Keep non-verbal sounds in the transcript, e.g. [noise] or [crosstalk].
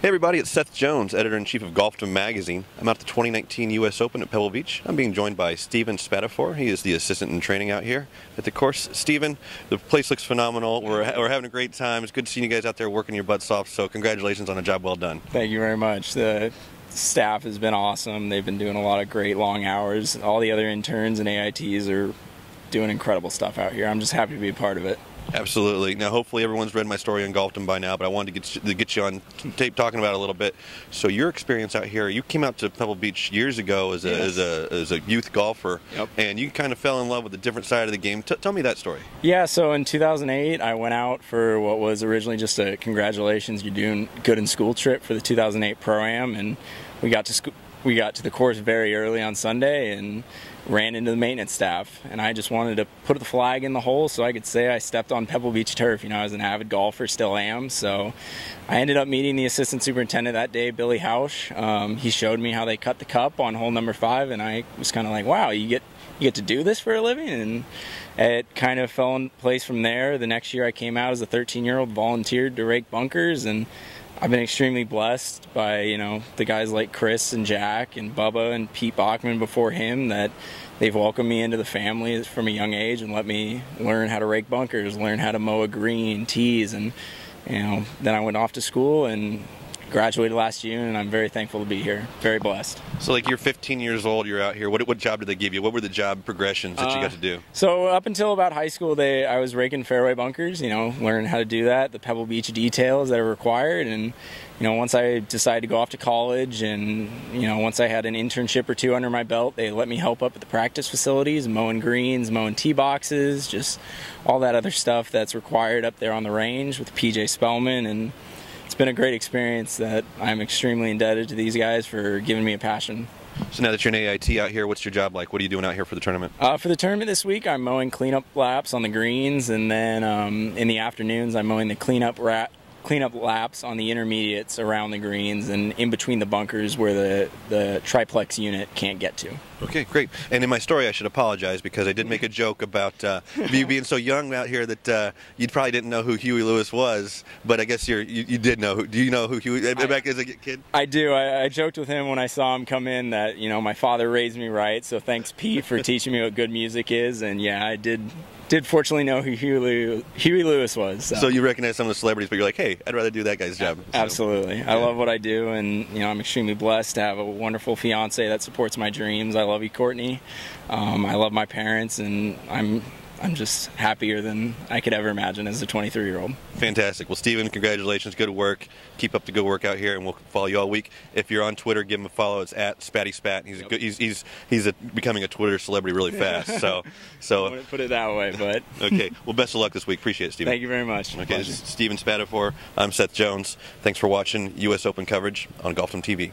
Hey everybody, it's Seth Jones, editor-in-chief of Golfdom Magazine. I'm out at the 2019 U.S. Open at Pebble Beach. I'm being joined by Steven Spatafore. He is the assistant in training out here at the course. Steven, the place looks phenomenal. We're, we're having a great time. It's good seeing you guys out there working your butts off, so congratulations on a job well done. Thank you very much. The staff has been awesome. They've been doing a lot of great long hours. All the other interns and AITs are doing incredible stuff out here. I'm just happy to be a part of it. Absolutely. Now, hopefully, everyone's read my story on Golfdom by now, but I wanted to get you, to get you on tape talking about it a little bit. So, your experience out here, you came out to Pebble Beach years ago as a, Yes. as a, as a youth golfer, Yep. and you kind of fell in love with a different side of the game. T- tell me that story. Yeah, so in 2008, I went out for what was originally just a congratulations, you're doing good in school trip for the 2008 Pro Am, and we got to we got to the course very early on Sunday and ran into the maintenance staff, and I just wanted to put the flag in the hole so I could say I stepped on Pebble Beach turf. You know, I was an avid golfer, still am. So I ended up meeting the assistant superintendent that day, Billy Hausch. Um, he showed me how they cut the cup on hole number five, and I was kind of like, wow, you get you get to do this for a living and it kind of fell in place from there the next year i came out as a 13 year old volunteered to rake bunkers and i've been extremely blessed by you know the guys like chris and jack and bubba and pete bachman before him that they've welcomed me into the family from a young age and let me learn how to rake bunkers learn how to mow a green tees and you know then i went off to school and graduated last June, and I'm very thankful to be here. Very blessed. So, like, you're 15 years old, you're out here. What, what job did they give you? What were the job progressions that you Uh, got to do? So up until about high school, they I was raking fairway bunkers. You know, learning how to do that, the Pebble Beach details that are required, and you know, once I decided to go off to college, and you know, once I had an internship or two under my belt, they let me help up at the practice facilities, mowing greens, mowing tee boxes, just all that other stuff that's required up there on the range with PJ Spellman and. It's been a great experience that I'm extremely indebted to these guys for giving me a passion So, now that you're an AIT out here, what's your job like? What are you doing out here for the tournament? Uh, for the tournament this week, I'm mowing cleanup laps on the greens, and then um, in the afternoons, I'm mowing the cleanup ra- cleanup laps on the intermediates around the greens and in between the bunkers where the the triplex unit can't get to. Okay, great. And in my story, I should apologize because I did make a joke about uh, you being so young out here that uh, you probably didn't know who Huey Lewis was, but I guess you're, you you did know. Who, do you know who Huey? I- back as a kid. I do. I, I joked with him when I saw him come in that you know my father raised me right. So thanks Pete for teaching me what good music is, and yeah, I did did fortunately know who Huey, Lew- Huey Lewis was. So you recognize some of the celebrities, but you're like, hey, I'd rather do that guy's job. So- Absolutely. I love what I do, and you know I'm extremely blessed to have a wonderful fiance that supports my dreams. I love you, Courtney. Um, I love my parents, and I'm I'm just happier than I could ever imagine as a 23 year old. Fantastic. Well, Steven, congratulations. Good work. Keep up the good work out here, and we'll follow you all week. If you're on Twitter, give him a follow. It's at Spatty Spat. He's a good, he's he's he's a, becoming a Twitter celebrity really fast. So [laughs] so put it that way, but [laughs] okay. Well, best of luck this week. Appreciate it, Steven. thank you very much. Okay, Pleasure. this is Steven Spatafore. I'm Seth Jones. Thanks for watching U.S. Open coverage on Golfdom TV.